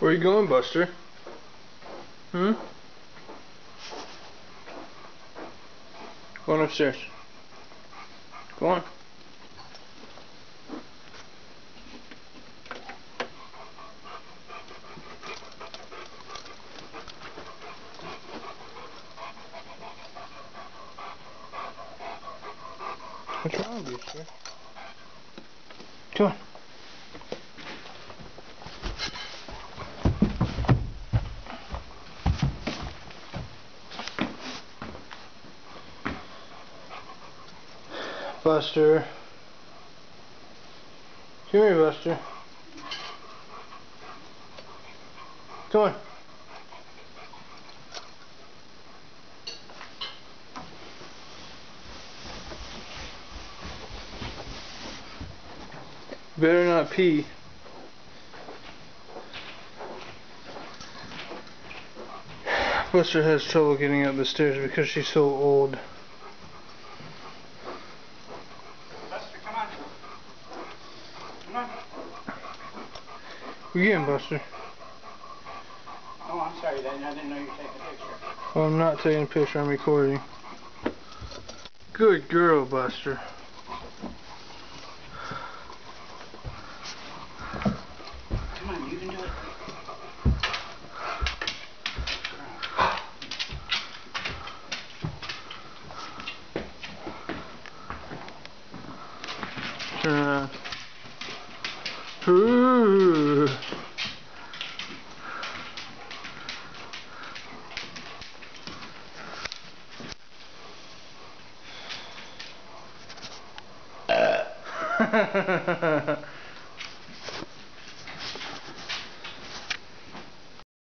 Where are you going, Buster? Hmm? Going upstairs. Go on. What's wrong with you, sir? Come on. Buster. Come here, Buster. Come on. Better not pee. Buster has trouble getting up the stairs because she's so old. Buster, come on. We getting Buster. Oh, I'm sorry, then. I didn't know you were taking a picture. Well, I'm not taking a picture, I'm recording. Good girl, Buster. Come on, you can do it. Turn around. Ooh.